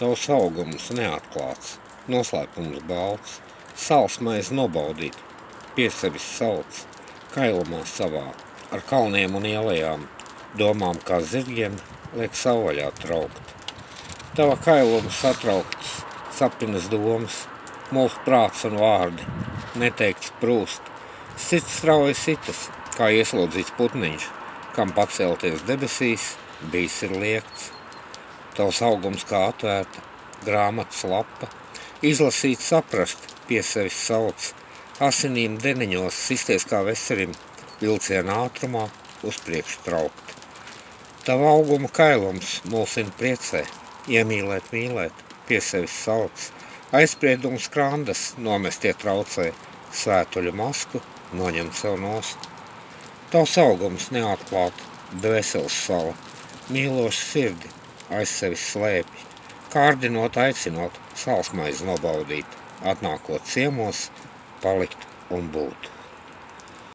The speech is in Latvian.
Tavs augums neatklāts, noslēpums balts, salsmais nobaudīt, piesevis sauc, kailumā savā, ar kalniem un ielējām, domām kā zirgiem, liek savvaļā traukt. Tava kailuma satraukts, sapinas domas, mūsu prāts un vārdi, neteikts prūst, sits strauji sitas, kā ieslodzīts putniņš, kam pacelties debesīs, bijis ir liekts. Tavs augums kā atvērta, grāmatas lapa, izlasīt saprast, pie sevis sauc, asinīm deniņos sisties kā veserim, vilciena ātrumā uz priekšu traukt. Tava auguma kailums mulsina priecē, iemīlēt, mīlēt, pie sevis sauc, aizspriedums krandas nomestie traucē, svētuļu masku noņem sev nost. Tavs augums neatklāt, dvēseles sala, mīloša sirdi, aiz sevis slēpj, kārdinot, aicinot, salsmaizi nobaudīt, atnākot ciemos, palikt un būt.